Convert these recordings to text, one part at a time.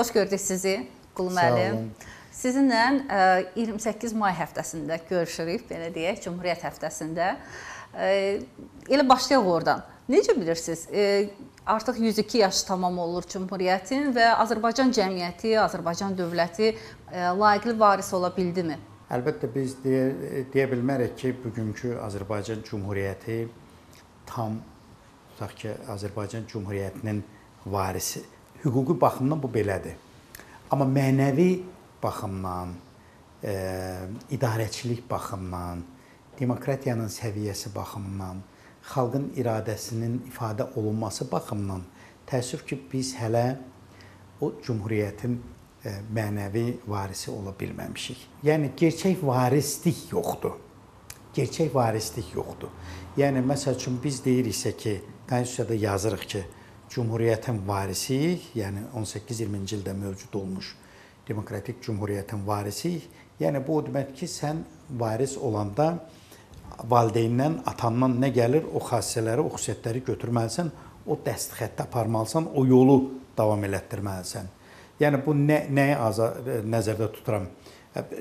Xoş gördük sizi, Qulu müəllim. Sizinlə 28 may həftəsində görüşürük, belə deyək, Cümhuriyyət həftəsində. Elə başlayaq oradan. Necə bilirsiniz? Artıq 102 yaş tamam olur Cümhuriyyətin və Azərbaycan cəmiyyəti, Azərbaycan dövləti layiqli varis ola bildimi? Əlbəttə biz deyə, deyə bilmərik ki, bugünkü Azərbaycan Cümhuriyyəti tam tutaq ki, Azərbaycan Cümhuriyyətinin varisi. Hüquqi baxımdan bu belədir. Amma mənəvi baxımdan, e, idarəçilik baxımından, demokratiyanın səviyyəsi baxımından, xalqın iradəsinin ifadə olunması baxımından təəssüf ki, biz hələ o cümhuriyyətin mənəvi varisi ola bilməmişik. Yəni gerçək varislik yoxdur. Gerçək varislik yoxdur. Yəni məsəl üçün biz deyiriksə ki, konstitusiyada yazırıq ki, cümhuriyyətin varisiyik, yəni 18-20-ci ildə mövcud olmuş demokratik cümhuriyyətin varisiyik. Yəni bu o deməkdir ki, sən varis olanda valideyndən, atandan nə gəlir, o xassələri, o xüsusiyyətləri götürməlisən, o dəstxəttə aparmalısan, o yolu davam elətdirməlisən. Yəni bu nə nəyi nəzərdə tuturam?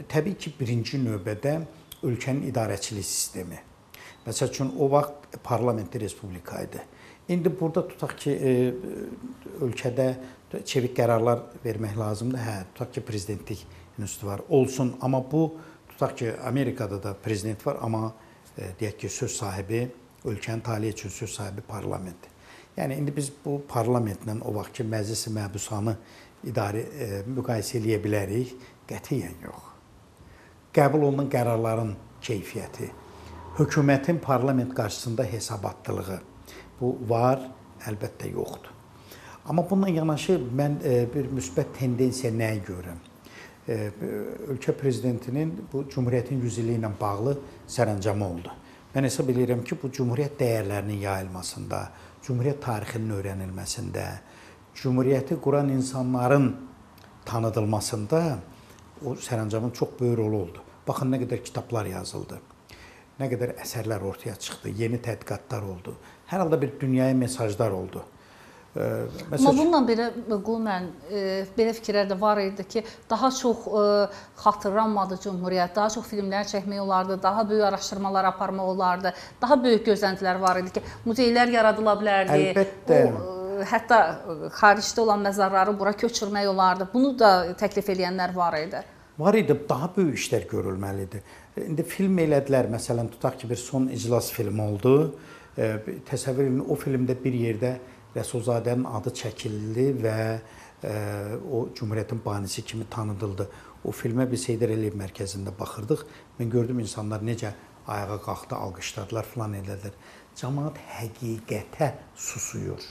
Təbii ki, birinci növbədə ölkənin idarəçilik sistemi. Məsəl üçün o vaxt parlamentli respublika idi. İndi burada tutaq ki, ölkədə çevik qərarlar vermək lazımdır. Hə, tutaq ki, prezidentlik institutu var, olsun, amma bu tutaq ki, Amerikada da prezident var, amma deyək ki, söz sahibi ölkənin taleyi üçün söz sahibi parlamentdir. Yəni indi biz bu parlamentlə o vaxtki məclis-i məhbusanı idarə e, müqayisə eləyə bilərik? Qətiyyən yox. Qəbul olunan qərarların keyfiyyəti, hökumətin parlament qarşısında hesabatlılığı bu var, əlbəttə yoxdur. Amma bununla yanaşı mən e, bir müsbət tendensiya nəyi görürəm? E, ölkə prezidentinin bu Cümhuriyyətin 100 ili ilə bağlı sərəncamı oldu. Mən hesab edirəm ki, bu Cümhuriyyət dəyərlərinin yayılmasında, Cümhuriyyət tarixinin öyrənilməsində, Cümhuriyyəti quran insanların tanıdılmasında o sərəncamın çox böyük rolu oldu. Baxın nə qədər kitablar yazıldı. Nə qədər əsərlər ortaya çıxdı, yeni tədqiqatlar oldu. Hər halda bir dünyaya mesajlar oldu. Məsəl Amma bununla belə qulmən e, belə fikirlər də var idi ki, daha çox e, xatırlanmadı Cümhuriyyət, daha çox filmlər çəkmək olardı, daha böyük araşdırmalar aparmaq olardı. Daha böyük gözləntilər var idi ki, muzeylər yaradıla bilərdi. Əlbəttə. O, hətta xaricdə olan məzarları bura köçürmək olardı. Bunu da təklif edənlər var idi. Var idi, daha böyük işlər görülməli idi. İndi film elədilər, məsələn, tutaq ki, bir son iclas film oldu. Təsəvvür edin, o filmdə bir yerdə Rəsulzadənin adı çəkildi və ə, o Cümhuriyyətin banisi kimi tanıdıldı. O filmə biz Heydər Əliyev mərkəzində baxırdıq. Mən gördüm insanlar necə ayağa qalxdı, alqışladılar, filan elədilər. Cəmaət həqiqətə susuyur.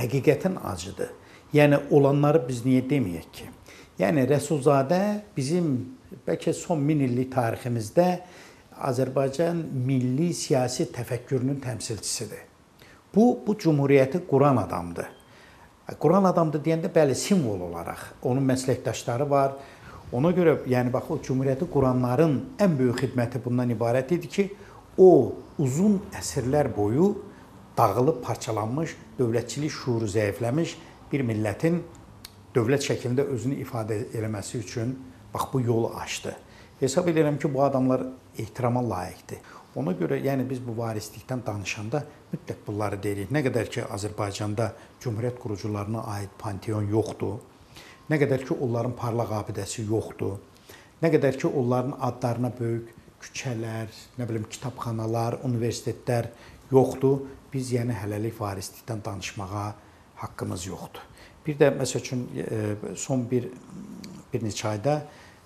Həqiqətin acıdır. Yəni olanları biz niyə deməyək ki? Yəni Rəsulzadə bizim bəlkə son 1000 illik tariximizdə Azərbaycan milli siyasi təfəkkürünün təmsilçisidir. Bu bu cümhuriyyəti quran adamdır. Quran adamdır deyəndə bəli simvol olaraq onun məsləkdaşları var. Ona görə yəni bax o cümhuriyyəti quranların ən böyük xidməti bundan ibarət idi ki, o uzun əsrlər boyu dağılıb parçalanmış, dövlətçilik şuuru zəifləmiş bir millətin dövlət şəklində özünü ifadə eləməsi üçün bax bu yolu açdı. Hesab edirəm ki, bu adamlar ehtirama layiqdir. Ona görə yəni biz bu varislikdən danışanda mütləq bunları deyirik. Nə qədər ki Azərbaycanda cümhuriyyət qurucularına aid panteon yoxdur, nə qədər ki onların parlaq abidəsi yoxdur, nə qədər ki onların adlarına böyük küçələr, nə bilim kitabxanalar, universitetlər yoxdur, biz yəni hələlik varislikdən danışmağa haqqımız yoxdur. Bir də məsəl üçün e, son bir bir neçə ayda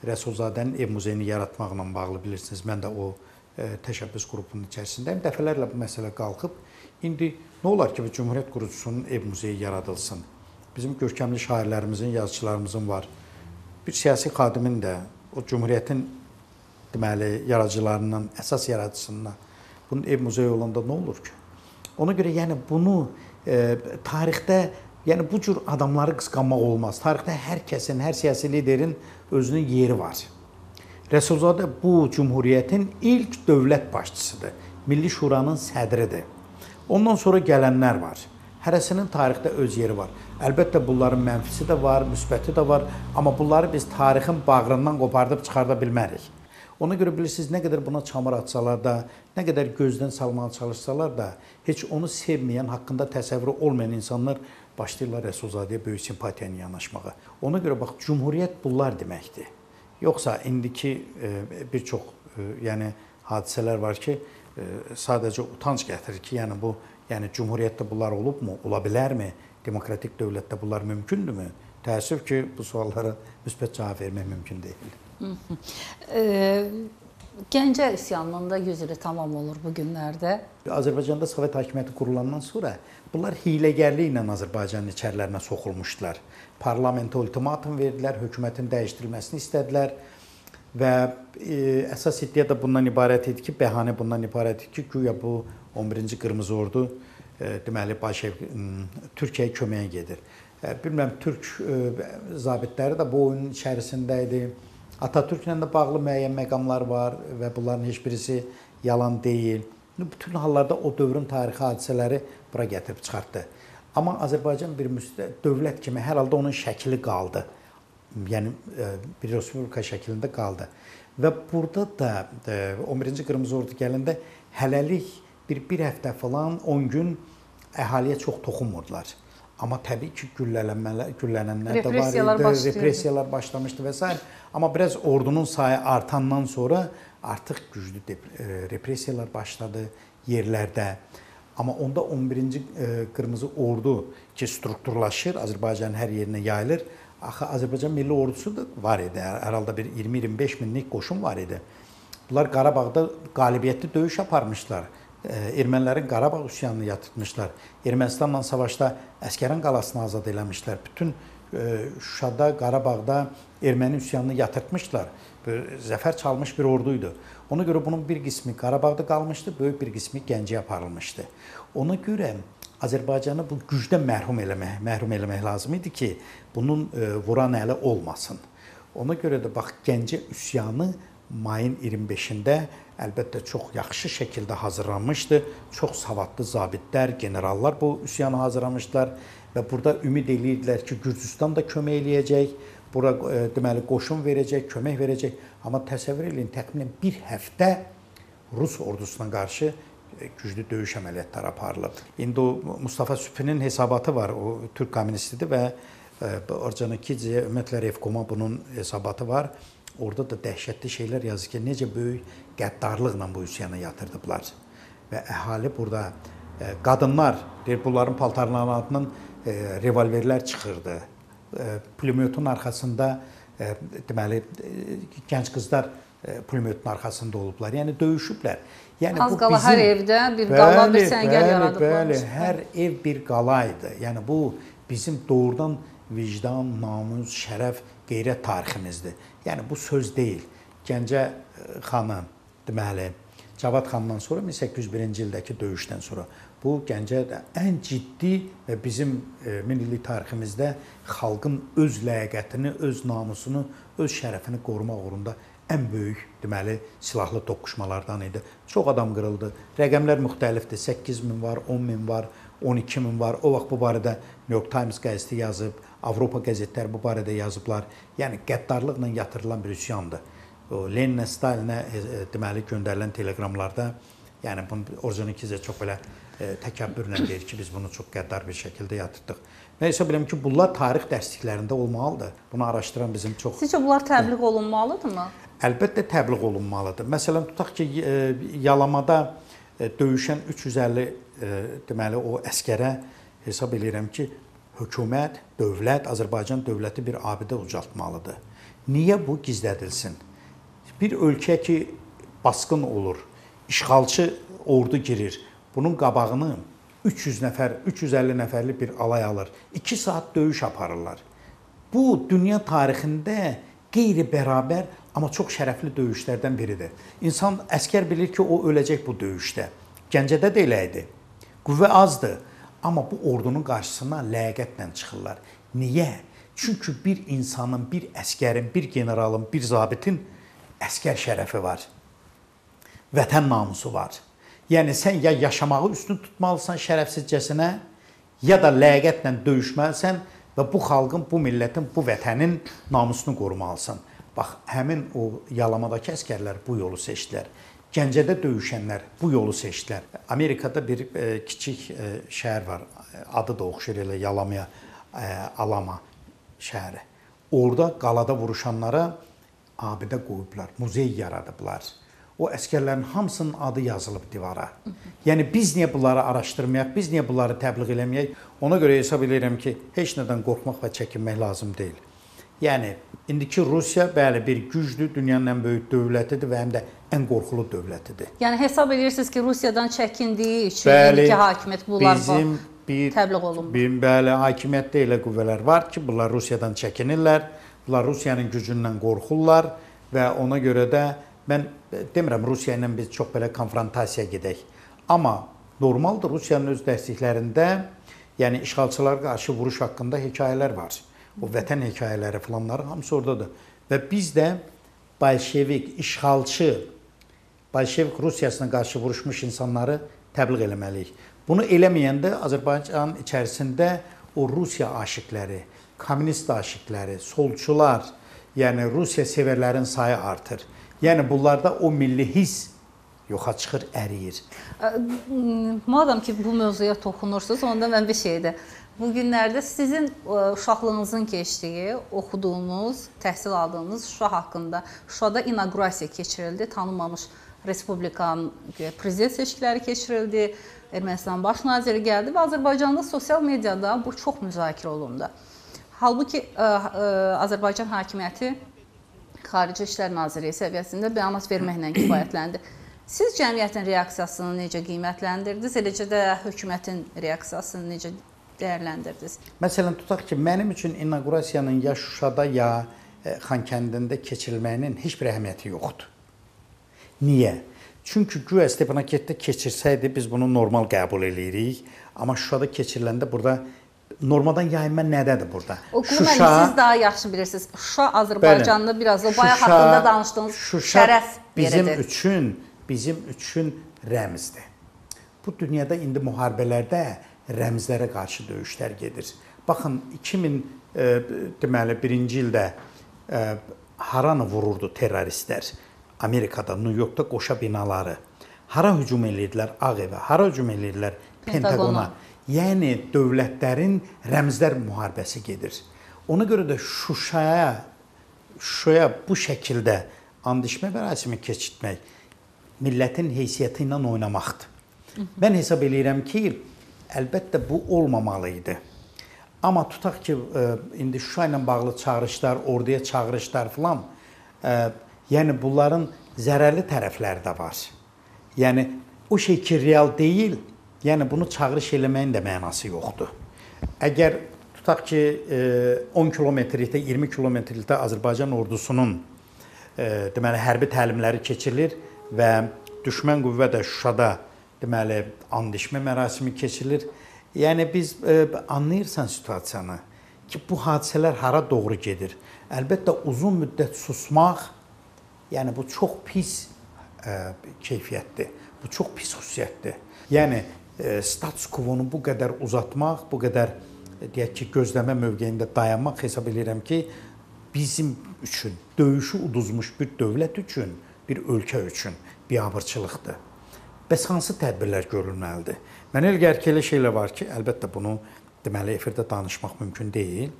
Rəsulzadənin ev muzeyini yaratmaqla bağlı bilirsiniz, mən də o təşəbbüs qrupunun içərisindəyim. Dəfələrlə bu məsələ qalxıb. İndi nə olar ki, Cümhuriyyət qurucusunun ev muzeyi yaradılsın? Bizim görkəmli şairlərimizin, yazıçılarımızın var. Bir siyasi xadimin də o Cümhuriyyətin deməli yaradıcılarından, əsas yaradıcısından bunun ev muzeyi olanda nə olur ki? Ona görə yəni bunu e, tarixdə yəni bu cür adamları qısqanmaq olmaz. Tarixdə hər kəsin, hər siyasi liderin özünün yeri var. Rəsulzadə bu cümhuriyyətin ilk dövlət başçısıdır. Milli Şuranın sədridir. Ondan sonra gələnlər var. Hərəsinin tarixdə öz yeri var. Əlbəttə bunların mənfisi də var, müsbəti də var, amma bunları biz tarixin bağrından qopardıb çıxarda bilmərik. Ona görə bilirsiniz, nə qədər buna çamur atsalar da, nə qədər gözdən salmağa çalışsalar da, heç onu sevməyən, haqqında təsəvvürü olmayan insanlar başlayırlar Rəsulzadəyə böyük simpatiya ilə yanaşmağa. Ona görə bax, cümhuriyyət bunlar deməkdir. Yoxsa indiki e, bir çox e, yəni hadisələr var ki, e, sadəcə utanc gətirir ki, yəni bu yəni cümhuriyyətdə bunlar olubmu, ola bilərmi? Demokratik dövlətdə bunlar mümkündürmü? Təəssüf ki, bu suallara müsbət cavab vermək mümkün deyil. Gəncə üsyanının da 100 ili tamam olur bu günlərdə. Azərbaycanda Sovet hakimiyyəti qurulandan sonra bunlar hiyləgərliklə Azərbaycanın içərilərinə soxulmuşdular. Parlamentə ultimatum verdilər, hökumətin dəyişdirilməsini istədilər və e, əsas iddia da bundan ibarət idi ki, bəhanə bundan ibarət idi ki, güya bu 11-ci Qırmızı Ordu e, deməli Başev Türkiyəyə köməyə gedir. E, bilmirəm Türk e, zabitləri də bu oyunun içərisində idi. Atatürklə də bağlı müəyyən məqamlar var və bunların heç birisi yalan deyil. Bütün hallarda o dövrün tarixi hadisələri bura gətirib çıxartdı. Amma Azərbaycan bir dövlət kimi hər halda onun şəkli qaldı. Yəni e, bir respublika şəklində qaldı. Və burada da 11-ci e, Qırmızı Ordu gələndə hələlik bir bir həftə falan 10 gün əhaliyə çox toxunmurdular. Amma təbii ki, güllələnmələr, güllənənlər də var idi, repressiyalar başlamışdı və s. Amma biraz ordunun sayı artandan sonra artıq güclü e, repressiyalar başladı yerlərdə. Amma onda 11-ci e, Qırmızı Ordu ki, strukturlaşır, Azərbaycanın hər yerinə yayılır. Axı Azərbaycan Milli Ordusu da var idi. Hər halda bir 20-25 minlik qoşun var idi. Bunlar Qarabağda qalibiyyətli döyüş aparmışlar ermənilərin Qarabağ üsyanını yatırtmışlar. Ermənistanla savaşda Əskəran qalasını azad eləmişlər. Bütün Şuşada, Qarabağda erməni üsyanını yatırtmışlar. Zəfər çalmış bir ordu idi. Ona görə bunun bir qismi Qarabağda qalmışdı, böyük bir qismi Gəncəyə aparılmışdı. Ona görə Azərbaycanı bu gücdən məhrum eləmək, məhrum eləmək lazım idi ki, bunun vuran əli olmasın. Ona görə də bax Gəncə üsyanı mayın 25-də əlbəttə çox yaxşı şəkildə hazırlanmışdı. Çox savadlı zabitlər, generallar bu üsyanı hazırlamışdılar və burada ümid eləyirdilər ki, Gürcüstan da kömək eləyəcək. Bura e, deməli qoşun verəcək, kömək verəcək. Amma təsəvvür eləyin, təxminən 1 həftə Rus ordusuna qarşı e, güclü döyüş əməliyyatları aparılıb. İndi o Mustafa Süpinin hesabatı var. O Türk kommunistidir və e, Orcanikidze ümumiyyətlə Revkoma bunun hesabatı var. Orada da dəhşətli şeylər yazır ki, necə böyük qəddarlıqla bu üsyana yatırdıblar. Və əhali burada e, qadınlar, deyir bunların paltarlarının altından e, revolverlər çıxırdı. E, pulemyotun arxasında deməli gənc qızlar pulemyotun arxasında olublar. Yəni döyüşüblər. Yəni Az qala bizim, hər evdə bir qala, bir səngər yaradıblar. Bəli, hər ev bir qala idi. Yəni bu bizim doğrudan vicdan, namus, şərəf, qeyrət tariximizdir. Yəni bu söz deyil. Gəncə e, xanım, deməli, Cavad xandan sonra 1801-ci ildəki döyüşdən sonra bu Gəncədə ən ciddi və bizim e, milli tariximizdə xalqın öz ləyaqətini, öz namusunu, öz şərəfini qorumaq uğrunda ən böyük deməli silahlı toqquşmalardan idi. Çox adam qırıldı. Rəqəmlər müxtəlifdir. 8000 var, 10000 var, 12000 var. O vaxt bu barədə New York Times qəzeti yazıb, Avropa qəzetləri bu barədə yazıblar. Yəni qəddarlıqla yatırılan bir üsyandır. O Leninə, Stalinə e, e, deməli göndərilən teleqramlarda, yəni bunu Orjonikizə çox belə e, təkəbbürlə deyir ki, biz bunu çox qəddar bir şəkildə yatırdıq. Mən hesab edirəm ki, bunlar tarix dərsliklərində olmalıdır. Bunu araşdıran bizim çox Sizcə bunlar təbliğ olunmalıdırmı? Əlbəttə təbliğ olunmalıdır. Məsələn, tutaq ki, yalamada döyüşən 350 deməli o əskərə hesab edirəm ki, hökumət, dövlət, Azərbaycan dövləti bir abidə ucaltmalıdır. Niyə bu gizlədilsin? Bir ölkə ki basqın olur, işğalçı ordu girir. Bunun qabağını 300 nəfər, 350 nəfərlik bir alay alır. 2 saat döyüş aparırlar. Bu dünya tarixində qeyri-bərabər amma çox şərəfli döyüşlərdən biridir. İnsan əskər bilir ki, o öləcək bu döyüşdə. Gəncədə də elə idi. Qüvvə azdır. Amma bu ordunun qarşısına ləyaqətlə çıxırlar. Niyə? Çünki bir insanın, bir əskərin, bir generalın, bir zabitin əskər şərəfi var. Vətən namusu var. Yəni sən ya yaşamağı üstün tutmalısan şərəfsizcəsinə, ya da ləyaqətlə döyüşməlisən və bu xalqın, bu millətin, bu vətənin namusunu qorumalısan. Bax, həmin o yalamadakı əskərlər bu yolu seçdilər. Gəncədə döyüşənlər bu yolu seçdilər. Amerikada bir e, kiçik e, şəhər var. Adı da oxşur elə Yalamaya, e, Alama şəhəri. Orda qalada vuruşanlara abidə qoyublar, muzey yaradıblar. O əskərlərin hamısının adı yazılıb divara. Yəni biz niyə bunları araşdırmayaq, biz niyə bunları təbliğ eləməyək? Ona görə hesab edirəm ki, heç nədən qorxmaq və çəkinmək lazım deyil. Yəni indiki Rusiya bəli bir güclü, dünyanın ən böyük dövlətidir və həm də ən qorxulu dövlətidir. Yəni hesab edirsiniz ki, Rusiyadan çəkindiyi üçün bəli, indiki hakimiyyət bunlar bizim bir təbliğ olunmur. Bir bəli, hakimiyyətdə elə qüvvələr var ki, bunlar Rusiyadan çəkinirlər. Bunlar Rusiyanın gücündən qorxurlar və ona görə də mən demirəm Rusiya ilə biz çox belə konfrontasiyaya gedək. Amma normaldır Rusiyanın öz dərsliklərində, yəni işğalçılara qarşı vuruş haqqında hekayələr var. O vətən hekayələri falanları hamısı oradadır. Və biz də bolşevik, işğalçı, bolşevik Rusiyasına qarşı vuruşmuş insanları təbliğ eləməliyik. Bunu eləməyəndə Azərbaycan içərisində o Rusiya aşiqləri, kommunist aşiqləri, solçular, yəni Rusiya sevərlərin sayı artır. Yəni bunlarda o milli hiss yoxa çıxır, əriyir. Madam ki, bu mövzuya toxunursunuz, onda mən bir şeydə Bu günlərdə sizin e, uşaqlığınızın keçdiyi, oxuduğunuz, təhsil aldığınız Şuşa haqqında Şuşada inaqurasiya keçirildi. Tanınmamış respublikanın prezident seçkiləri keçirildi. Ermənistan baş naziri gəldi və Azərbaycanda sosial mediada bu çox müzakirə olundu. Halbuki ə, e, ə, e, Azərbaycan hakimiyyəti Xarici İşlər Nazirliyi səviyyəsində bəyanat verməklə kifayətləndi. Siz cəmiyyətin reaksiyasını necə qiymətləndirdiniz, eləcə də hökumətin reaksiyasını necə dəyərləndirdiniz? Məsələn, tutaq ki, mənim üçün inaqurasiyanın ya Şuşada ya e, Xankəndində keçirilməyinin heç bir əhəmiyyəti yoxdur. Niyə? Çünki güya Stepanakert-də keçirsəydi biz bunu normal qəbul eləyirik, amma Şuşada keçiriləndə burada normadan yayınma nədədir burada? O Şuşa siz daha yaxşı bilirsiniz. Şuşa Azərbaycanlı biraz o bayaq haqqında danışdığınız Şuşa şərəf bizim yeridir. üçün bizim üçün rəmzdir. Bu dünyada indi müharibələrdə rəmzlərə qarşı döyüşlər gedir. Baxın 2000 e, deməli 1-ci ildə e, haranı vururdu terroristlər? Amerikada, Nyu-Yorkda qoşa binaları. Hara hücum edirdilər? Ağ evə. Hara hücum edirdilər? Pentagona. Yəni dövlətlərin rəmzlər müharibəsi gedir. Ona görə də Şuşaya Şuşaya bu şəkildə andişmə mərasimi keçirtmək millətin heysiyyəti ilə oynamaqdır. Mən hesab eləyirəm ki, əlbəttə bu olmamalı idi. Amma tutaq ki, e, indi Şuşa ilə bağlı çağırışlar, orduya çağırışlar filan, e, yəni bunların zərərli tərəfləri də var. Yəni o şey ki, real deyil, yəni bunu çağırış eləməyin də mənası yoxdur. Əgər tutaq ki, 10 e, kilometrlikdə, 20 kilometrlikdə Azərbaycan ordusunun deməli hərbi təlimləri keçirilir və düşmən qüvvə də Şuşada deməli andişmə mərasimi keçirilir. Yəni biz e, anlayırsan situasiyanı ki, bu hadisələr hara doğru gedir. Əlbəttə uzun müddət susmaq, yəni bu çox pis e, keyfiyyətdir. Bu çox pis xüsusiyyətdir. Yəni e, status quo-nu bu qədər uzatmaq, bu qədər e, deyək ki, gözləmə mövqeyində dayanmaq hesab edirəm ki, bizim üçün döyüşü uduzmuş bir dövlət üçün, bir ölkə üçün biabırçılıqdır. Bəs hansı tədbirlər görülməlidir? Mənə elə gəlir ki, elə şeylər var ki, əlbəttə bunu deməli efirdə danışmaq mümkün deyil.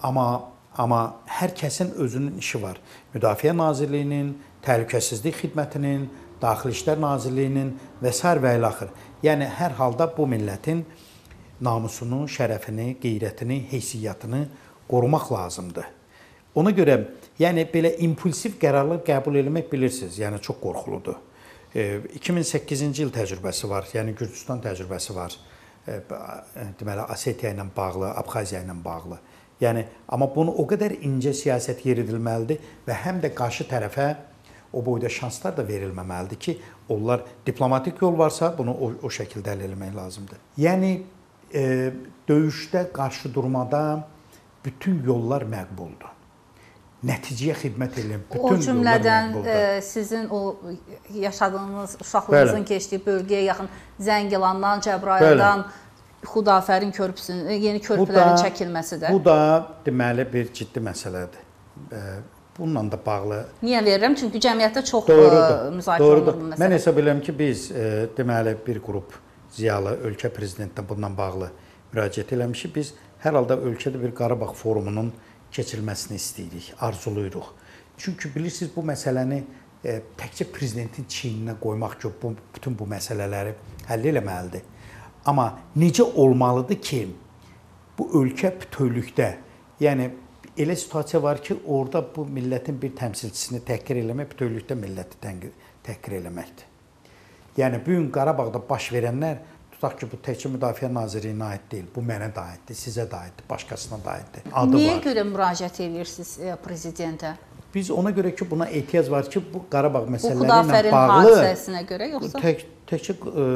Amma amma hər kəsin özünün işi var. Müdafiə Nazirliyinin, Təhlükəsizlik Xidmətinin, Daxili İşlər Nazirliyinin və sair və ilaxır. Yəni hər halda bu millətin namusunu, şərəfini, qeyrətini, heysiyyatını qorumaq lazımdır. Ona görə, yəni belə impulsiv qərarlar qəbul etmək bilirsiniz, yəni çox qorxuludur. 2008-ci il təcrübəsi var, yəni Gürcüstan təcrübəsi var. Deməli Osetiya ilə bağlı, Abxaziya ilə bağlı. Yəni amma bunu o qədər incə siyasət yeridilməlidir və həm də qarşı tərəfə o boyda şanslar da verilməməlidir ki, onlar diplomatik yol varsa bunu o, o şəkildə həll etmək lazımdır. Yəni e, döyüşdə qarşı durmada bütün yollar məqbuldur. Nəticəyə xidmət edən bütün o cümlədən yollar e, sizin o yaşadığınız uşaqlığınızın Bəli. keçdiyi bölgəyə yaxın Zəngilandan, Cəbrayıldan Xudafərin körpüsünün, yeni körpülərin çəkilməsi də. Bu da deməli bir ciddi məsələdir. E, Bununla da bağlı Niyə verirəm? Çünki cəmiyyətdə çox e, Doğrudur. müzakirə Doğrudur. olunur bu Mən məsələ. hesab edirəm ki, biz e, deməli bir qrup ziyalı ölkə prezidentinə bununla bağlı müraciət eləmişik. Biz hər halda ölkədə bir Qarabağ forumunun keçirilməsini istəyirik, arzuluyuruq. Çünki bilirsiniz bu məsələni e, təkcə prezidentin çiyninə qoymaq ki, bu bütün bu məsələləri həll etməlidir. Amma necə olmalıdır ki, bu ölkə bütövlükdə, yəni elə situasiya var ki, orada bu millətin bir təmsilçisini təhqir eləmək bütövlükdə milləti tənqid təhqir eləməkdir. Yəni bu gün Qarabağda baş verənlər tutaq ki, bu təkcə Müdafiə Nazirliyinə aid deyil, bu mənə də aiddir, sizə də aiddir, başqasına da aiddir. Adı Niyə var. görə müraciət edirsiniz e, prezidentə? Biz ona görə ki, buna ehtiyac var ki, bu Qarabağ məsələləri ilə bağlı hadisəsinə görə yoxsa Tək təkcə ə,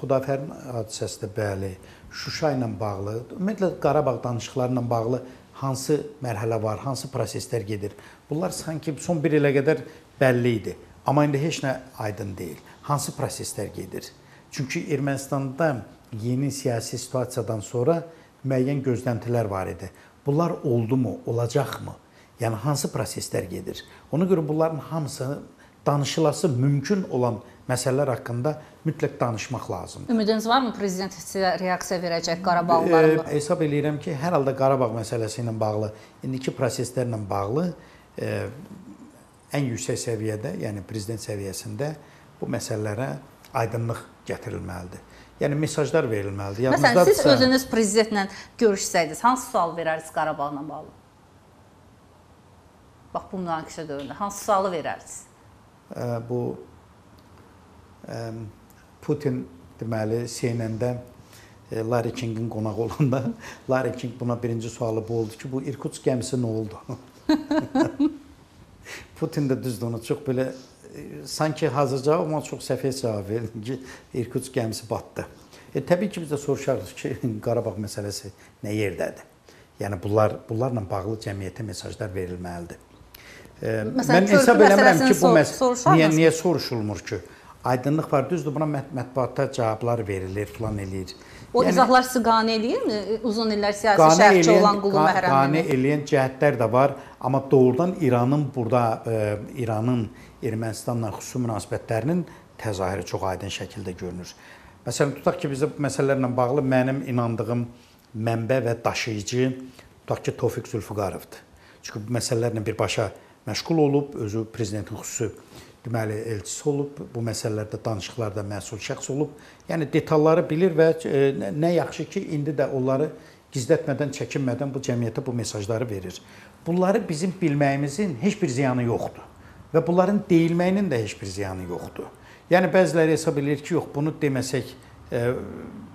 Xudafərin hadisəsi də bəli, Şuşa ilə bağlı, ümumiyyətlə Qarabağ danışıqları ilə bağlı hansı mərhələ var, hansı proseslər gedir. Bunlar sanki son 1 ilə qədər bəlli idi, amma indi heç nə aydın deyil. Hansı proseslər gedir? Çünki Ermənistanda yeni siyasi situasiyadan sonra müəyyən gözləntilər var idi. Bunlar oldumu, olacaqmı? Yəni hansı proseslər gedir? Ona görə bunların hamısı danışılası mümkün olan məsələlər haqqında mütləq danışmaq lazımdır. ümidiniz varmı prezident sizə reaksiya verəcək E, Qarabağlılara? hesab eləyirəm ki, hər halda Qarabağ məsələsi ilə bağlı, indiki proseslərlə bağlı e, ən yüksək səviyyədə, yəni prezident səviyyəsində bu məsələlərə aydınlıq gətirilməlidir. Yəni mesajlar verilməlidir. Məsələn, siz özünüz prezidentlə görüşsəydiniz, hansı sual verərdiniz Qarabağla bağlı? Bax bu münaqişə dövründə hansı sualı verərdiniz? Bu Putin deməli CNN-də e, Larry King-in qonağı olanda Larry King buna birinci sualı bu oldu ki, bu Irkutsk gəmisi nə oldu? Putin də düzdür onu çox belə sanki hazır cavab amma çox səfeh cavab verdi ki, Irkutsk gəmisi batdı. E, təbii ki, biz də soruşarıq ki, Qarabağ məsələsi nə yerdədir? Yəni bunlar bunlarla bağlı cəmiyyətə mesajlar verilməlidir. E, Məsələn, mən hesab eləmirəm ki, bu məs niyə niyə soruşulmur ki? Aydınlıq var, düzdür, buna mət mətbuatda cavablar verilir, plan eləyir. O yəni, izahlar sizi qane eləyirmi? Uzun illər siyasi şərhçi olan Qulu qa- qane Məhrəmli. eləyən cəhətlər də var, amma doğrudan İranın burada e, İranın Ermənistanla xüsusi münasibətlərinin təzahürü çox aydın şəkildə görünür. Məsələn, tutaq ki, bizə bu məsələlərlə bağlı mənim inandığım mənbə və daşıyıcı tutaq ki, Tofiq Zülfüqarovdur. Çünki bu məsələlərlə birbaşa məşğul olub, özü prezidentin xüsusi deməli elçisi olub, bu məsələlərdə danışıqlarda məsul şəxs olub. Yəni detalları bilir və e, nə- yaxşı ki, indi də onları gizlətmədən, çəkinmədən bu cəmiyyətə bu mesajları verir. Bunları bizim bilməyimizin heç bir ziyanı yoxdur və bunların deyilməyinin də heç bir ziyanı yoxdur. Yəni bəziləri hesab eləyir ki, yox bunu deməsək e,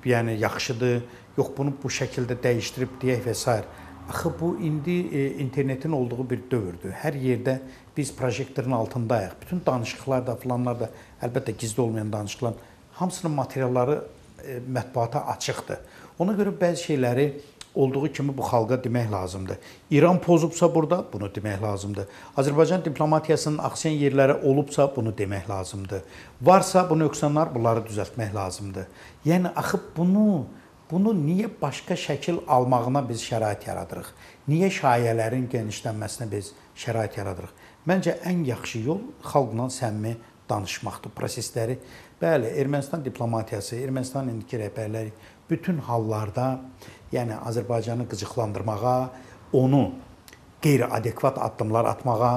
yəni yaxşıdır, yox bunu bu şəkildə dəyişdirib deyək və s. Axı bu indi e, internetin olduğu bir dövrdür. Hər yerdə biz projektorun altındayıq. Bütün danışıqlar da, filanlar da, əlbəttə gizli olmayan danışıqlar, hamısının materialları e, mətbuata açıqdır. Ona görə bəzi şeyləri olduğu kimi bu xalqa demək lazımdır. İran pozubsa burada bunu demək lazımdır. Azərbaycan diplomatiyasının aksayan yerləri olubsa bunu demək lazımdır. Varsa bu nöqsanlar bunları düzəltmək lazımdır. Yəni axı bunu bunu niyə başqa şəkil almağına biz şərait yaradırıq? Niyə şayələrin genişlənməsinə biz şərait yaradırıq? Məncə ən yaxşı yol xalqla səmimi danışmaqdır. Prosesləri bəli, Ermənistan diplomatiyası, Ermənistan indiki rəhbərləri bütün hallarda, yəni Azərbaycanı qıcıqlandırmağa, onu qeyri-adekvat addımlar atmağa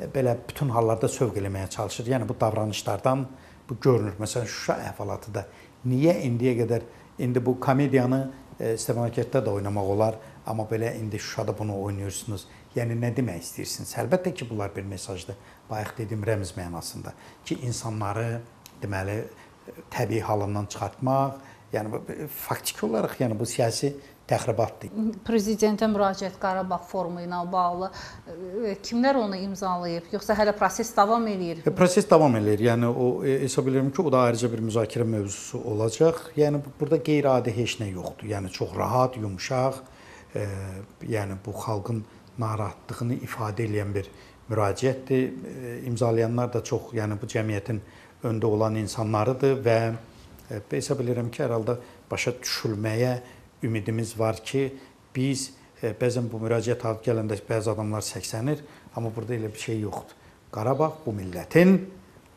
e, belə bütün hallarda sövq eləməyə çalışır. Yəni bu davranışlardan bu görünür. Məsələn, Şuşa əhvalatı da niyə indiyə qədər indi bu komediyanı e, Stepanakert-də də oynamaq olar, amma belə indi Şuşada bunu oynayırsınız. Yəni nə demək istəyirsiniz? Əlbəttə ki, bunlar bir mesajdır. Bayaq dediyim rəmz mənasında ki, insanları deməli təbii halından çıxartmaq, yəni faktiki olaraq yəni bu siyasi təxribatdır. Prezidentə müraciət Qarabağ forumu ilə bağlı e, kimlər onu imzalayıb, yoxsa hələ proses davam eləyir? E, Proses davam eləyir. Yəni o e, hesab edirəm ki, o da ayrıca bir müzakirə mövzusu olacaq. Yəni bu- burada qeyri-adi heç nə yoxdur. Yəni çox rahat, yumşaq, e, yəni bu xalqın narahatlığını ifadə edən bir müraciətdir. E, İmzalayanlar da çox, yəni bu cəmiyyətin öndə olan insanlarıdır və e, hesab edirəm ki, hər halda başa düşülməyə ümidimiz var ki, biz bəzən bu müraciət adı gələndə bəzi adamlar səksənir, amma burada elə bir şey yoxdur. Qarabağ bu millətin,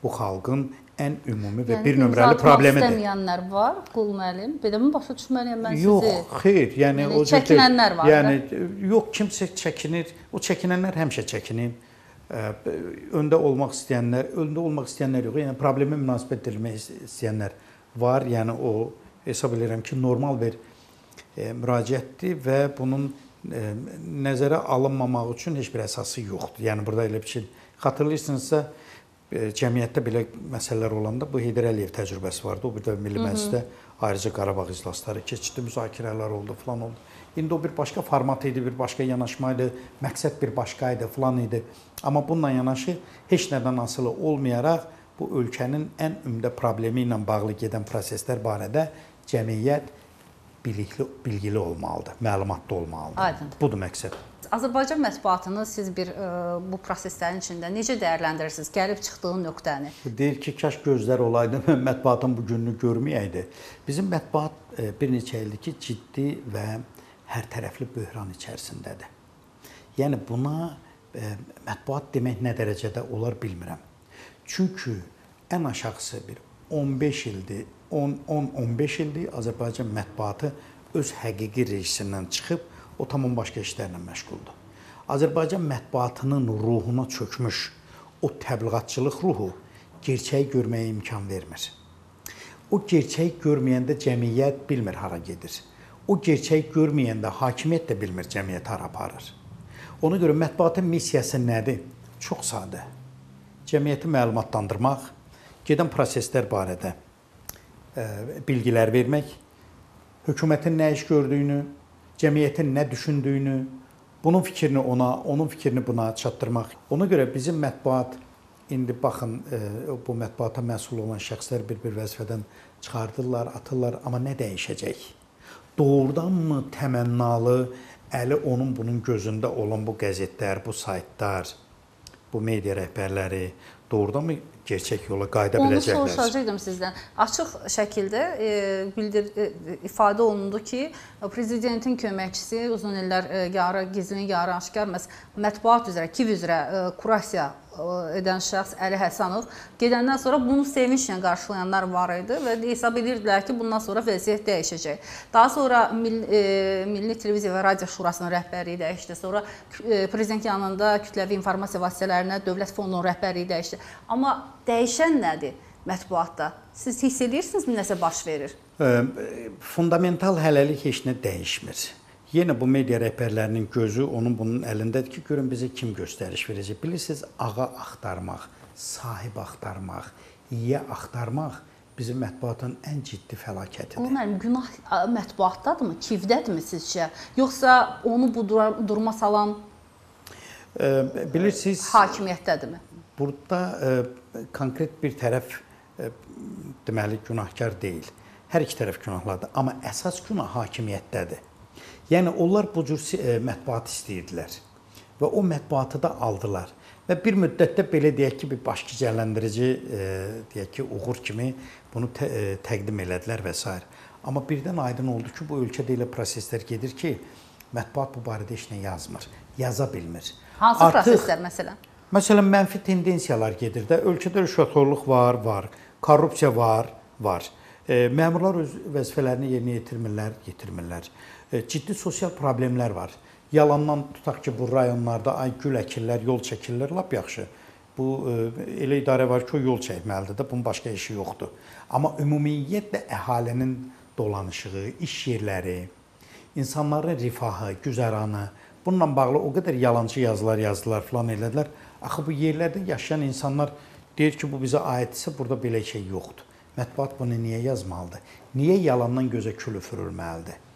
bu xalqın ən ümumi və yəni, bir nömrəli problemidir. İstəməyənlər var, Qul müəllim. Beləmi başa düşməliyəm mən yox, sizi? Yox, xeyr, yəni, yəni o çəkinənlər var. Yəni yox, kimsə çəkinir. O çəkinənlər həmişə çəkinir. Öndə olmaq istəyənlər, öndə olmaq istəyənlər yox. Yəni problemə münasibət bildirmək istəyənlər var. Yəni o hesab edirəm ki, normal bir e, müraciətdir və bunun e, nəzərə alınmamaq üçün heç bir əsası yoxdur. Yəni burada elə bir şey xatırlayırsınızsa cəmiyyətdə belə məsələlər olanda bu Heydər Əliyev təcrübəsi vardı. O bir də Milli Məclisdə ayrıca Qarabağ iclasları keçdi, müzakirələr oldu, falan oldu. İndi o bir başqa format idi, bir başqa yanaşma idi, məqsəd bir başqa idi, falan idi. Amma bununla yanaşı heç nədən asılı olmayaraq bu ölkənin ən ümdə problemi ilə bağlı gedən proseslər barədə cəmiyyət bilikli, bilgili olmalıdır, məlumatlı olmalıdır. Aydındır. Budur məqsəd. Azərbaycan mətbuatını siz bir ə, e, bu proseslərin içində necə dəyərləndirirsiniz? Gəlib çıxdığı nöqtəni. Deyir ki, kaş gözlər olaydı, mətbuatın bu gününü görməyəydi. Bizim mətbuat ə, e, bir neçə ildir ki, ciddi və hər tərəfli böhran içərisindədir. Yəni buna ə, e, mətbuat demək nə dərəcədə olar bilmirəm. Çünki ən aşağısı bir 15 ildir, 10-15 ildir Azərbaycan mətbuatı öz həqiqi rejisindən çıxıb o tamam başqa işlərlə məşğuldur. Azərbaycan mətbuatının ruhuna çökmüş o təbliğatçılıq ruhu gerçəyi görməyə imkan vermir. O gerçəyi görməyəndə cəmiyyət bilmir hara gedir. O gerçəyi görməyəndə hakimiyyət də bilmir cəmiyyət hara aparır. Ona görə mətbuatın missiyası nədir? Çox sadə. Cəmiyyəti məlumatlandırmaq, gedən proseslər barədə bilgilər vermək, hökumətin nə iş gördüyünü, cəmiyyətin nə düşündüyünü, bunun fikrini ona, onun fikrini buna çatdırmaq. Ona görə bizim mətbuat indi baxın e, bu mətbuata məsul olan şəxslər bir-bir vəzifədən çıxardırlar, atırlar, amma nə dəyişəcək? Doğrudanmı təmənnalı əli onun bunun gözündə olan bu qəzetlər, bu saytlar, bu media rəhbərləri doğrudanmı gerçək yola qayıda biləcəklər? Onu soruşacaqdım sizdən. Açıq şəkildə e, bildir e, ifadə olundu ki, prezidentin köməkçisi uzun illər e, yarı gizlin, yarı aşkar mətbuat üzrə, KİV üzrə e, kurasiya edən şəxs Əli Həsənov gedəndən sonra bunu sevinclə qarşılayanlar var idi və hesab edirdilər ki, bundan sonra vəziyyət dəyişəcək. Daha sonra Milli, e, Milli Televiziya və Radio Şurasının rəhbərliyi dəyişdi. Sonra e, prezident yanında kütləvi informasiya vasitələrinə Dövlət Fondunun rəhbərliyi dəyişdi. Amma dəyişən nədir mətbuatda? Siz hiss edirsinizmi nəsə baş verir? E, fundamental hələlik heç nə dəyişmir. Yenə bu media rəhbərlərinin gözü onun bunun əlindədir ki, görün bizə kim göstəriş verəcək. Bilirsiniz, ağa axtarmaq, sahib axtarmaq, yiyə axtarmaq bizim mətbuatın ən ciddi fəlakətidir. O mənim günah mətbuatdadırmı, kivdədirmi sizcə? Yoxsa onu bu duruma salan e, bilirsiniz hakimiyyətdədirmi? Burada e, konkret bir tərəf e, deməli günahkar deyil. Hər iki tərəf günahlıdır, amma əsas günah hakimiyyətdədir. Yəni onlar bu cür e, mətbuat istəyirdilər və o mətbuatı da aldılar. Və bir müddətdə belə deyək ki, bir baş gicələndirici e, deyək ki, uğur kimi bunu e, təqdim elədilər və s. Amma birdən aydın oldu ki, bu ölkədə elə proseslər gedir ki, mətbuat bu barədə heç nə yazmır, yaza bilmir. Hansı Artıq, proseslər məsələn? Məsələn, mənfi tendensiyalar gedir də. Ölkədə rüşvətxorluq var, var. Korrupsiya var, var. E, məmurlar öz vəzifələrini yerinə yetirmirlər, yetirmirlər. E, ciddi sosial problemlər var. Yalandan tutaq ki, bu rayonlarda ay gül əkirlər, yol çəkirlər, lap yaxşı. Bu e, elə idarə var ki, o yol çəkməlidir də, bunun başqa işi yoxdur. Amma ümumiyyətlə əhalinin dolanışığı, iş yerləri, insanların rifahı, güzəranı, bununla bağlı o qədər yalançı yazılar yazdılar, falan elədilər. Axı bu yerlərdə yaşayan insanlar deyir ki, bu bizə aiddirsə, burada belə şey yoxdur. Mətbuat bunu niyə yazmalıdır? Niyə yalandan gözə kül üfürülməlidir?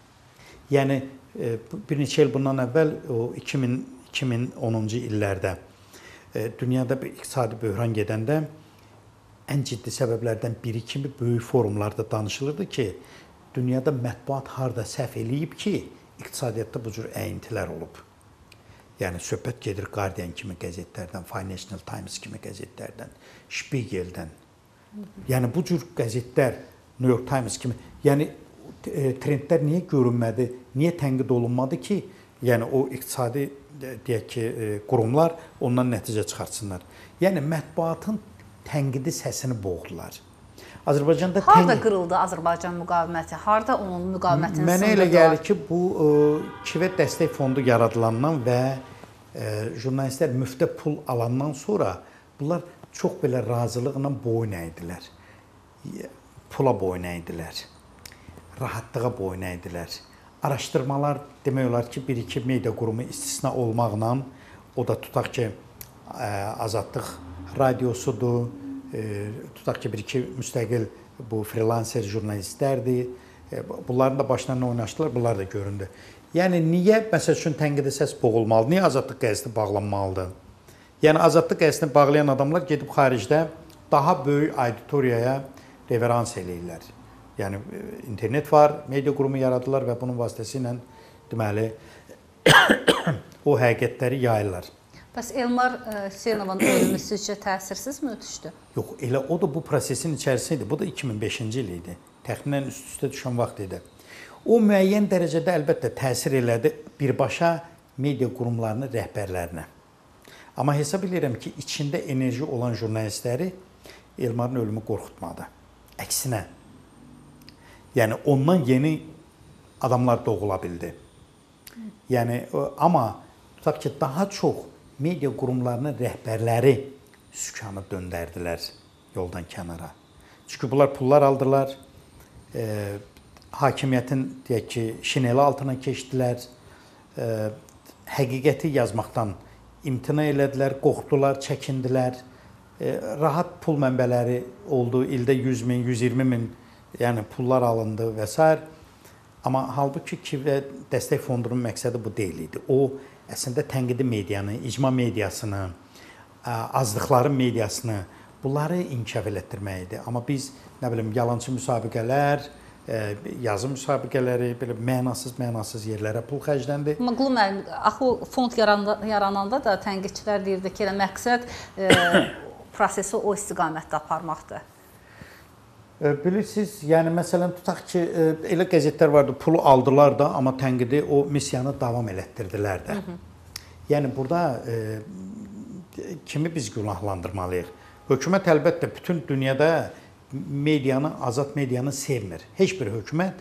Yəni e, bir neçə il bundan əvvəl o 2000 2010-cu illərdə e, dünyada bir iqtisadi böhran gedəndə ən ciddi səbəblərdən biri kimi böyük forumlarda danışılırdı ki, dünyada mətbuat harda səhv eləyib ki, iqtisadiyyatda bu cür əyintilər olub. Yəni söhbət gedir Guardian kimi qəzetlərdən, Financial Times kimi qəzetlərdən, Spiegeldən. Yəni bu cür qəzetlər, New York Times kimi, yəni e, trendlər niyə görünmədi, niyə tənqid olunmadı ki, yəni o iqtisadi deyək ki, e, qurumlar ondan nəticə çıxartsınlar. Yəni mətbuatın tənqidi səsini boğdular. Azərbaycanda harda tən... qırıldı Azərbaycan müqaviməti? Harda onun müqavimətini sındırdılar? Mənə elə gəlir ki, bu Kivet dəstək fondu yaradılandan və jurnalistlər müftə pul alandan sonra bunlar çox belə razılıqla boyun əydilər. Pula boyun əydilər. Rahatlığa boyun əydilər. Araşdırmalar demək olar ki, bir-iki media qurumu istisna olmaqla o da tutaq ki, Azadlıq radiosudur, tutaq ki, bir-iki müstəqil bu freelancer jurnalistlərdir. Bunların da nə oynaşdılar, bunlar da göründü. Yəni niyə məsəl üçün tənqidi səs boğulmalı? Niyə Azadlıq qəzeti bağlanmalıdır? Yəni Azadlıq qəzetini bağlayan adamlar gedib xaricdə daha böyük auditoriyaya reverans eləyirlər. Yəni internet var, media qurumu yaradılar və bunun vasitəsilə deməli o həqiqətləri yayırlar. Bəs Elmar Hüseynovun ölümü sizcə təsirsizmi ötüşdü? Yox, elə o da bu prosesin içərisində idi. Bu da 2005-ci il idi. Təxminən üst-üstə düşən vaxt idi. O müəyyən dərəcədə əlbəttə təsir elədi birbaşa media qurumlarının rəhbərlərinə. Amma hesab edirəm ki, içində enerji olan jurnalistləri Elmarın ölümü qorxutmadı. Əksinə. Yəni ondan yeni adamlar doğula bildi. Yəni amma tutaq ki, daha çox media qurumlarının rəhbərləri sükanı döndərdilər yoldan kənara. Çünki bunlar pullar aldılar. E, hakimiyyətin deyək ki, şineli altına keçdilər. E, həqiqəti yazmaqdan imtina elədilər, qorxdular, çəkindilər. E, rahat pul mənbələri oldu. İldə 100 min, 120 min, yəni pullar alındı və s. Amma halbuki ki və dəstək fondunun məqsədi bu deyil idi. O əslində tənqidi medianı, icma mediasını, azlıqların mediasını bunları inkişaf elətdirmək idi. Amma biz nə bilim yalançı müsabiqələr, yazı müsabiqələri, belə mənasız, mənasız yerlərə pul xərcləndi. Qulu müəllim, axı o fond yarananda da tənqidçilər deyirdi ki, elə məqsəd e, prosesi o istiqamətdə aparmaqdır. Bilirsiniz, yəni məsələn tutaq ki, elə qəzetlər vardı, pulu aldılar da, amma tənqidi o missiyanı davam elətdirdilər də. Hı -hı. Yəni burada e, kimi biz günahlandırmalıyıq? Hökumət əlbəttə bütün dünyada medianı, azad medianı sevmir. Heç bir hökumət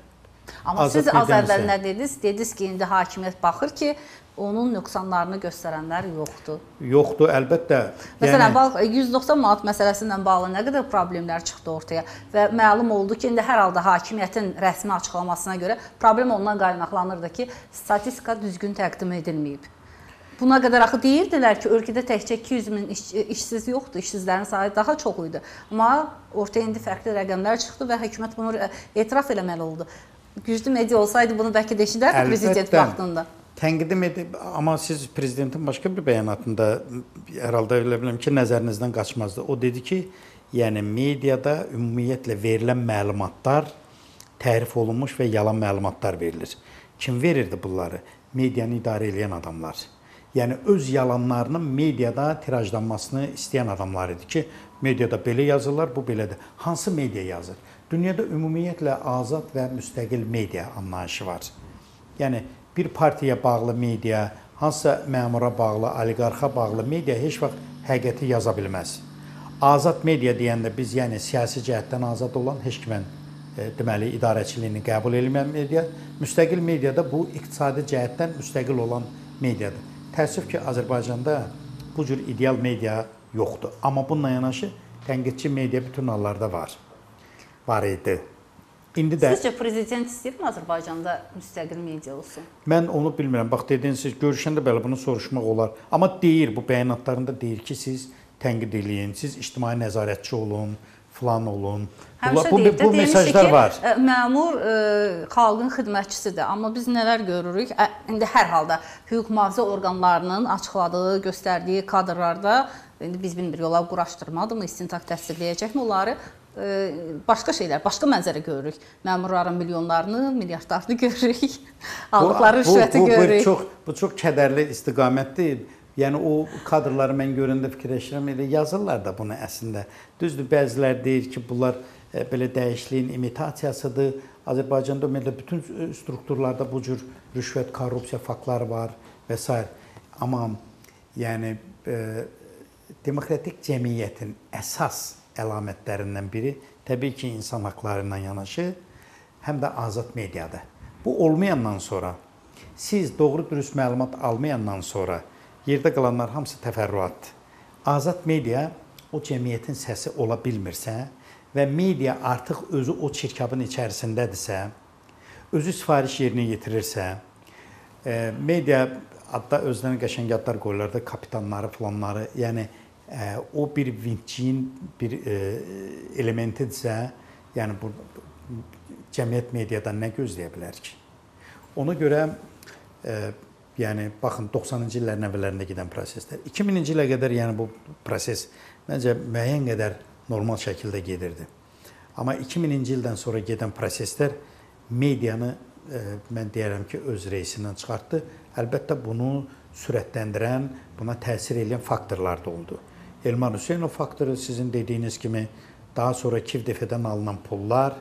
Amma siz az əvvəl nə dediniz? Dediniz ki, indi hakimiyyət baxır ki, onun nöqsanlarını göstərənlər yoxdur. Yoxdur, əlbəttə. Məsələn, yəni... 190 manat məsələsi ilə bağlı nə qədər problemlər çıxdı ortaya və məlum oldu ki, indi hər halda hakimiyyətin rəsmi açıqlamasına görə problem ondan qaynaqlanırdı ki, statistika düzgün təqdim edilməyib. Buna qədər axı deyirdilər ki, ölkədə təkcə 200 min iş, işsiz yoxdur, işsizlərin sayı daha çox idi. Amma ortaya indi fərqli rəqəmlər çıxdı və hökumət bunu etiraf eləməli oldu. Güclü media olsaydı bunu bəlkə də eşidərdik prezident vaxtında. Tənqidi media, amma siz prezidentin başqa bir bəyanatında hər halda elə bilirəm ki, nəzərinizdən qaçmazdı. O dedi ki, yəni mediada ümumiyyətlə verilən məlumatlar təhrif olunmuş və yalan məlumatlar verilir. Kim verirdi bunları? Medianı idarə edən adamlar yəni öz yalanlarının mediada tirajlanmasını istəyən adamlar idi ki, mediada belə yazırlar, bu belədir. Hansı media yazır? Dünyada ümumiyyətlə azad və müstəqil media anlayışı var. Yəni bir partiyaya bağlı media, hansısa məmura bağlı, oliqarxa bağlı media heç vaxt həqiqəti yaza bilməz. Azad media deyəndə biz yəni siyasi cəhətdən azad olan heç kimin e, deməli idarəçiliyini qəbul etməyən media, müstəqil mediada bu iqtisadi cəhətdən müstəqil olan mediadır. Təəssüf ki, Azərbaycanda bu cür ideal media yoxdur. Amma bununla yanaşı tənqidçi media bütün hallarda var. Var idi. İndi də Sizcə prezident istəyirmi Azərbaycanda müstəqil media olsun? Mən onu bilmirəm. Bax dediniz, görüşəndə belə bunu soruşmaq olar. Amma deyir, bu bəyanatlarında deyir ki, siz tənqid eləyin, siz ictimai nəzarətçi olun, filan olun. Həmişə bu, bu, bu mesajlar ki, var. E, məmur ə, e, xalqın xidmətçisidir, amma biz nələr görürük? Ə, indi hər halda hüquq mühafizə orqanlarının açıqladığı, göstərdiyi kadrlarda indi biz bilmirik, onlar quraşdırmadımı, istintaq təsdiqləyəcəkmi onları? Başqa şeylər, başqa mənzərə görürük. Məmurların milyonlarını, milyardlarını görürük. Aldıqları rüşvəti görürük. Bu çox bu çox kədərli istiqamətdir. Yəni o kadrları mən görəndə fikirləşirəm, elə yazırlar da bunu əslində. Düzdür, bəzilər deyir ki, bunlar e, belə dəyişikliyin imitasiyasıdır. Azərbaycanda ümumiyyətlə bütün strukturlarda bu cür rüşvət, korrupsiya faktları var və s. Amma yəni e, demokratik cəmiyyətin əsas əlamətlərindən biri təbii ki, insan hüquqları ilə yanaşı həm də azad mediadır. Bu olmayandan sonra siz doğru dürüst məlumat almayandan sonra yerdə qalanlar hamısı təfərrüatdır. Azad media o cəmiyyətin səsi ola bilmirsə və media artıq özü o çirkabın içərisindədirsə, özü sifariş yerinə yetirirsə, e, media adda özlərinə qəşəng adlar qoyurlar da kapitanları, filanları, yəni o bir vinçin bir e, elementidirsə, yəni bu cəmiyyət mediadan nə gözləyə bilər ki? Ona görə yəni baxın 90-cı illərin əvvəllərində gedən proseslər. 2000-ci ilə qədər yəni bu proses məncə müəyyən qədər normal şəkildə gedirdi. Amma 2000-ci ildən sonra gedən proseslər medianı mən deyərəm ki, öz reysindən çıxartdı. Əlbəttə bunu sürətləndirən, buna təsir edən faktorlar da oldu. Elmar Hüseynov faktoru sizin dediyiniz kimi daha sonra KİV-DF-dən alınan pullar,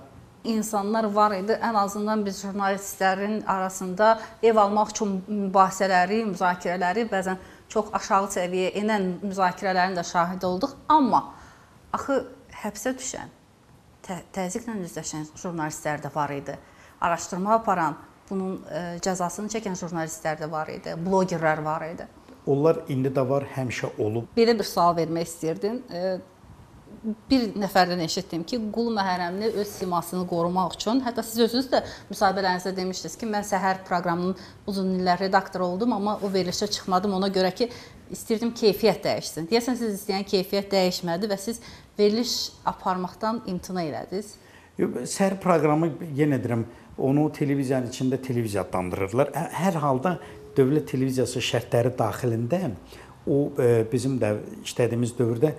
insanlar var idi. Ən azından biz jurnalistlərin arasında ev almaq üçün mübahisələri, müzakirələri bəzən çox aşağı səviyyəyə enən müzakirələrin də şahidi olduq. Amma axı həbsə düşən, tə təzyiqlə üzləşən jurnalistlər də var idi. Araşdırma aparan, bunun e, cəzasını çəkən jurnalistlər də var idi, blogerlər var idi. Onlar indi də var, həmişə olub. Belə bir sual vermək istirdim. Ə, e, bir nəfərdən eşitdim ki, qul məhərrəmini öz simasını qorumaq üçün, hətta siz özünüz də müsahibələrinizdə demişdiniz ki, mən səhər proqramının uzun illər redaktoru oldum, amma o verilişə çıxmadım ona görə ki, istirdim keyfiyyət dəyişsin. Deyəsən siz istəyən keyfiyyət dəyişmədi və siz veriliş aparmaqdan imtina elədiniz. Səhər proqramı yenə deyirəm, onu televiziyanın içində televiziya adlandırırlar. Hər halda dövlət televiziyası şərtləri daxilində o e, bizim də işlədiyimiz dövrdə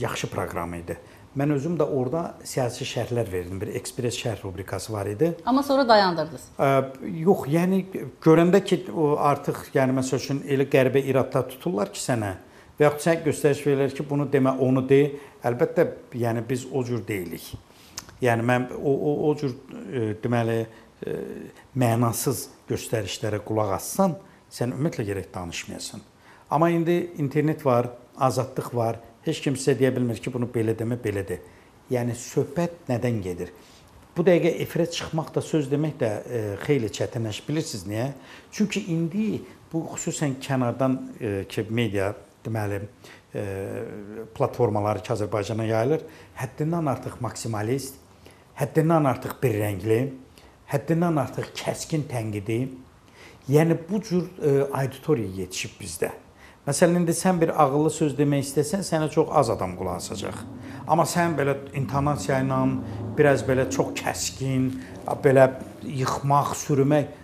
yaxşı proqram idi. Mən özüm də orada siyasi şərhlər verdim. Bir ekspres şərh rubrikası var idi. Amma sonra dayandırdınız. Ə, yox, yəni görəndə ki, o artıq yəni məsəl üçün elə qəribə iradlar tuturlar ki sənə və yaxud sən göstəriş verirlər ki, bunu demə, onu de. Əlbəttə, yəni biz o cür deyilik. Yəni mən o o, o cür e, deməli e, mənasız göstərişlərə qulaq assan, sən ümumiyyətlə gərək danışmayasan. Amma indi internet var, azadlıq var Heç kim sizə deyə bilmir ki, bunu belə demə, belə de. Yəni söhbət nədən gedir? Bu dəqiqə efirə çıxmaq da söz demək də e, xeyli çətinləş. Bilirsiniz niyə? Çünki indi bu xüsusən kənardan e, ki, media deməli e, platformaları ki, Azərbaycana yayılır, həddindən artıq maksimalist, həddindən artıq birrəngli, həddindən artıq kəskin tənqidi, yəni bu cür e, auditoriya yetişib bizdə. Məsələn, indi sən bir ağıllı söz demək istəsən, sənə çox az adam qulaq asacaq. Amma sən belə intonasiya ilə, biraz belə çox kəskin, belə yıxmaq, sürmək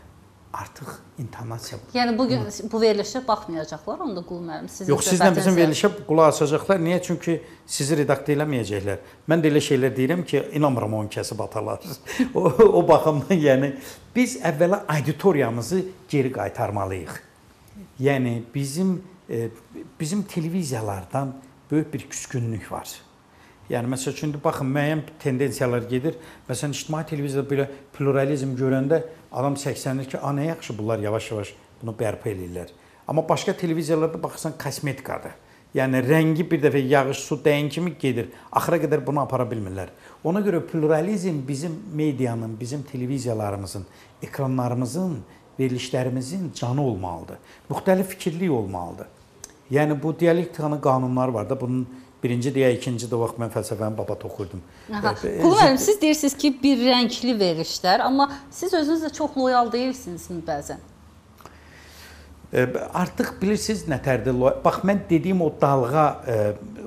artıq intonasiya. Yəni bu gün bu verilişə baxmayacaqlar onda qul müəllim sizin Yox, sizlə bizim verilişə qulaq asacaqlar. Niyə? Çünki sizi redaktə eləməyəcəklər. Mən də elə şeylər deyirəm ki, inanmıram onu kəsib atalar. o, o baxımdan yəni biz əvvəla auditoriyamızı geri qaytarmalıyıq. Yəni bizim bizim televiziyalardan böyük bir küskünlük var. Yəni məsəl üçün baxın müəyyən tendensiyalar gedir. Məsələn ictimai televiziyada belə pluralizm görəndə adam səksənir ki, "A nə yaxşı bunlar yavaş-yavaş bunu bərpa eləyirlər." Amma başqa televiziyalarda baxırsan kosmetikadır. Yəni rəngi bir dəfə yağış, su dəyin kimi gedir. Axıra qədər bunu apara bilmirlər. Ona görə pluralizm bizim medianın, bizim televiziyalarımızın, ekranlarımızın, verilişlərimizin canı olmalıdır. Müxtəlif fikirlik olmalıdır. Yəni bu dialektikanın qanunları var da bunun birinci deyə ikinci də vaxt mən fəlsəfəni baba oxurdum. Qulu müəllim siz deyirsiniz ki, bir rəngli verilişlər, amma siz özünüz də çox loyal deyilsinizmi bəzən? Artıq bilirsiniz nətərdir? Bax mən dediyim o dalğa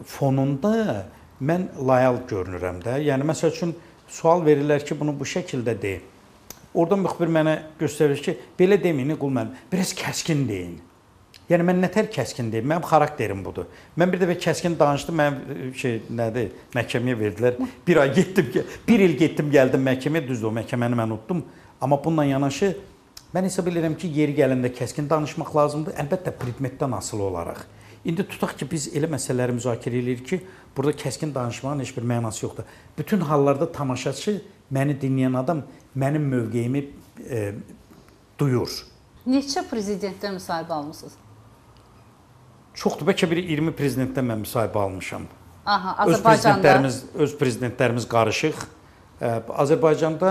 fonunda mən loyal görünürəm də. Yəni məsəl üçün sual verirlər ki, bunu bu şəkildə de. Orda müxbir mənə göstərir ki, belə deməyin, qul müəllim, biraz kəskin deyin. Yəni mən nətər kəskin deyim? Mənim xarakterim budur. Mən bir dəfə kəskin danışdım, mənim şey nədir? Məhkəməyə verdilər. 1 ay getdim, 1 il getdim, gəldim məhkəməyə, düzdür, o məhkəməni mən unutdum. Amma bununla yanaşı mən hesab edirəm ki, yeri gələndə kəskin danışmaq lazımdır. Əlbəttə predmetdən asılı olaraq. İndi tutaq ki, biz elə məsələləri müzakirə edirik ki, burada kəskin danışmağın heç bir mənası yoxdur. Bütün hallarda tamaşaçı, məni dinləyən adam mənim mövqeyimi e, duyur. Neçə prezidentdən müsahibə almısınız? Çoxdur, bəlkə bir 20 prezidentdən mən müsahibə almışam. Aha, Öz Azərbaycanda. prezidentlərimiz, öz prezidentlərimiz qarışıq. Azərbaycanda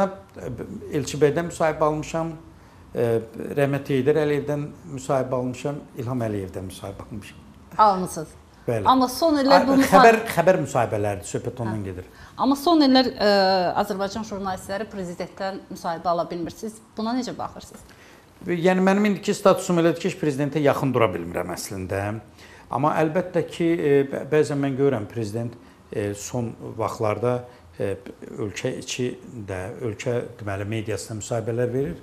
Elçi bəydən müsahibə almışam. ə, Rəhmət Heydər Əliyevdən müsahibə almışam, İlham Əliyevdən müsahibə almışam. Almısınız. Bəli. Amma son illər bu xəbər xəbər müsahibələrdir, söhbət ondan gedir. Amma son illər ə, Azərbaycan jurnalistləri prezidentdən müsahibə ala bilmirsiniz. Buna necə baxırsınız? Yəni mənim indiki statusum elədir ki, heç prezidentə yaxın dura bilmirəm əslində. Amma əlbəttə ki, e, bə- bəzən mən görürəm prezident e, son vaxtlarda e, ölkə içi də, ölkə deməli mediasına müsahibələr verir.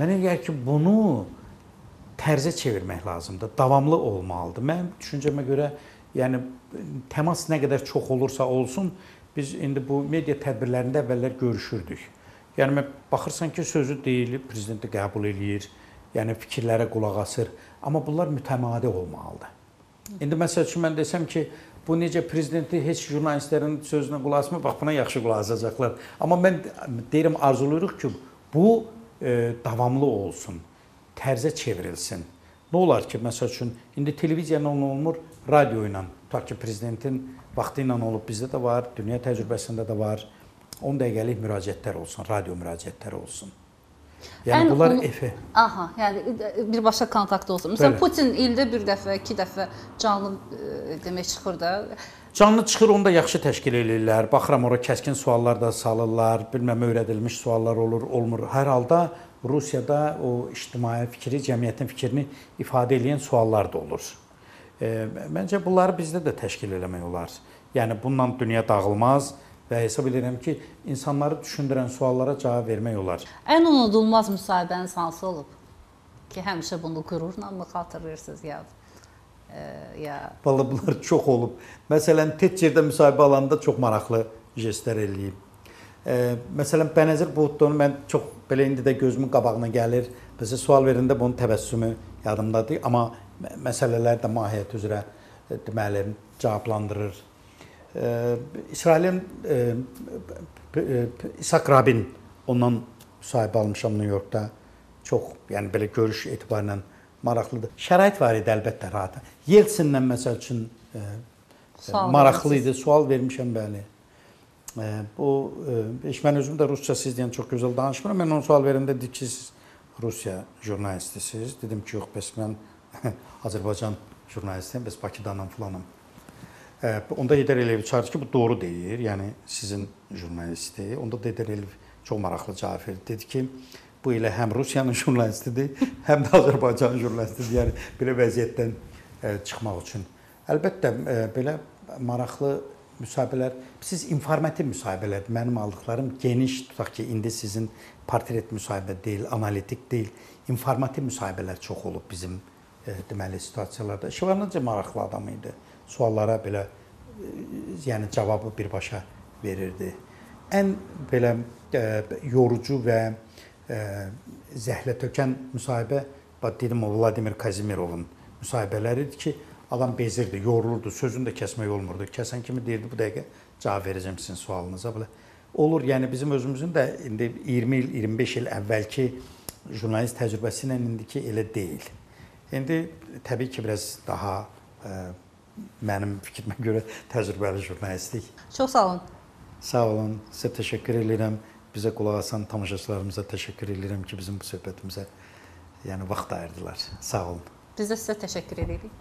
Mənə gəlir ki, bunu tərzə çevirmək lazımdır. Davamlı olmalıdır. Mənim düşüncəmə görə, yəni təmas nə qədər çox olursa olsun, biz indi bu media tədbirlərində əvvəllər görüşürdük. Yəni baxırsan ki, sözü deyilib, prezident də qəbul eləyir. Yəni fikirlərə qulaq asır, amma bunlar mütəmadi olmalıdır. İndi məsəl üçün mən desəm ki, bu necə prezidenti heç jurnalistlərin sözünə qulaq asmır, bax buna yaxşı qulaq asacaqlar. Amma mən deyirəm arzulayırıq ki, bu e, davamlı olsun, tərzə çevrilsin. Nə olar ki, məsəl üçün indi televiziya ilə olmur, radio ilə. Tutaq ki, prezidentin vaxtı ilə olub, bizdə də var, dünya təcrübəsində də var. 10 dəqiqəlik müraciətlər olsun, radio müraciətləri olsun. Yəni Ən bunlar ulu- efe. Aha, yəni birbaşa kontakt olsun. Məsələn, Bəli. Putin ildə bir dəfə, iki dəfə canlı ə, demək çıxır da. Canlı çıxır, onu da yaxşı təşkil eləyirlər. Baxıram ora kəskin suallar da salırlar, bilməm öyrədilmiş suallar olur, olmur. Hər halda Rusiyada o ictimai fikri, cəmiyyətin fikrini ifadə edən suallar da olur. E, məncə bunları bizdə də təşkil eləmək olar. Yəni bununla dünya dağılmaz və hesab edirəm ki, insanları düşündürən suallara cavab vermək olar. Ən unudulmaz müsahibəniz hansı olub? Ki həmişə bunu qürurla mı xatırlayırsınız ya? Ə, ya Vallahi bunlar çox olub. Məsələn, Tetçerdə müsahibə alanda çox maraqlı jestlər eləyib. E, məsələn, Bənəzir Buhdonu mən çox belə indi də gözümün qabağına gəlir. Bizə sual verəndə bunun təbəssümü yadımdadır, amma mə- məsələlər də mahiyyət üzrə e, deməli cavablandırır. İsrailin e, e, İshak Rabin ondan müsahibə almışam New Yorkda. Çox, yəni belə görüş etibarından maraqlıdır. Şərait var idi əlbəttə rahat. Yeltsinlə məsəl üçün e, Sual maraqlı idi. Sual vermişəm bəli. E, bu e, mən özüm də rusca siz deyən çox gözəl danışmıram. Mən ona sual verəndə dedi ki, siz Rusiya jurnalistisiniz. Dedim ki, yox, bəs mən Azərbaycan jurnalistiyəm, bəs Bakıdanam filanam. Onda Heydər Əliyev çağırdı ki, bu doğru deyir. Yəni sizin jurnalistdir. Onda da Heydər Əliyev çox maraqlı cavab verdi. Dedi ki, bu elə həm Rusiyanın jurnalistidir, həm də Azərbaycanın jurnalistidir. Yəni belə vəziyyətdən e, çıxmaq üçün. Əlbəttə e, belə maraqlı müsahibələr, siz informativ müsahibələr, mənim aldıqlarım geniş, tutaq ki, indi sizin portret müsahibə deyil, analitik deyil, informativ müsahibələr çox olub bizim e, deməli situasiyalarda. Şevarnacı maraqlı adam idi. Suallara belə e, yəni cavabı birbaşa verirdi. Ən belə e, yorucu və e, zəhlətökən müsahibə dedim o Vladimir Kazimirovun müsahibələri idi ki, adam bezirdi, yorulurdu, sözünü də kəsmək olmurdu. Kəsən kimi deyirdi bu dəqiqə cavab verəcəm sizin sualınıza belə. Olur, yəni bizim özümüzün də indi 20 il, 25 il əvvəlki jurnalist təcrübəsi ilə indiki elə deyil. İndi təbii ki, biraz daha ə, mənim fikrimə görə təcrübəli jurnalistlik. çox sağ olun. Sağ olun. Sizə təşəkkür edirəm. Bizə qulaq asan tamaşaçılarımıza təşəkkür edirəm ki, bizim bu söhbətimizə yəni vaxt ayırdılar. Sağ olun. Biz də sizə təşəkkür edirik.